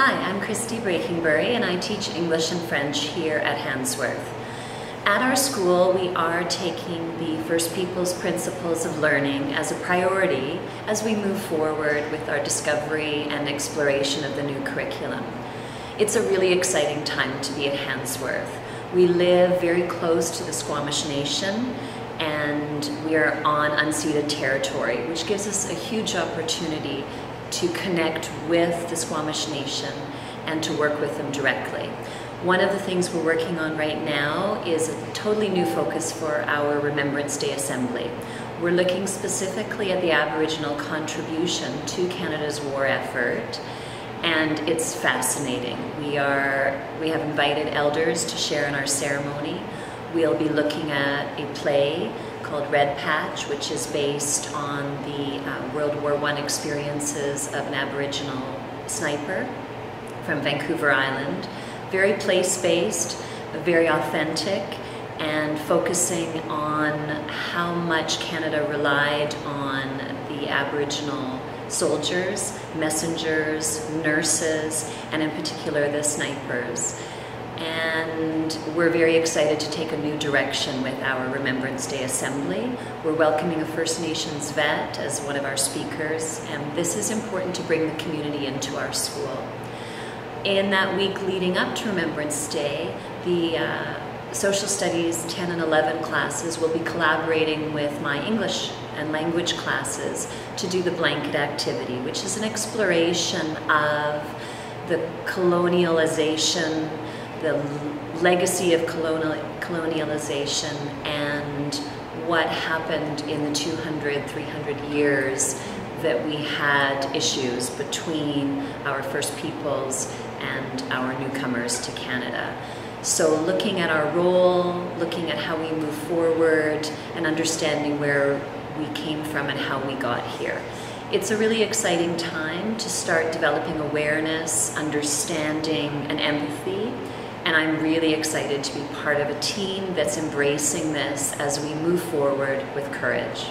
Hi, I'm Christy Breakingbury and I teach English and French here at Handsworth. At our school, we are taking the First Peoples Principles of Learning as a priority as we move forward with our discovery and exploration of the new curriculum. It's a really exciting time to be at Handsworth. We live very close to the Squamish Nation and we are on unceded territory, which gives us a huge opportunity to connect with the Squamish Nation and to work with them directly. One of the things we're working on right now is a totally new focus for our Remembrance Day Assembly. We're looking specifically at the Aboriginal contribution to Canada's war effort and it's fascinating. We are we have invited elders to share in our ceremony. We'll be looking at a play called Red Patch, which is based on the uh, World War I experiences of an Aboriginal sniper from Vancouver Island. Very place-based, very authentic, and focusing on how much Canada relied on the Aboriginal soldiers, messengers, nurses, and in particular the snipers and we're very excited to take a new direction with our Remembrance Day Assembly. We're welcoming a First Nations vet as one of our speakers, and this is important to bring the community into our school. In that week leading up to Remembrance Day, the uh, Social Studies 10 and 11 classes will be collaborating with my English and language classes to do the blanket activity, which is an exploration of the colonialization the legacy of colonial, colonialization and what happened in the 200, 300 years that we had issues between our First Peoples and our newcomers to Canada. So looking at our role, looking at how we move forward, and understanding where we came from and how we got here. It's a really exciting time to start developing awareness, understanding, and empathy and I'm really excited to be part of a team that's embracing this as we move forward with courage.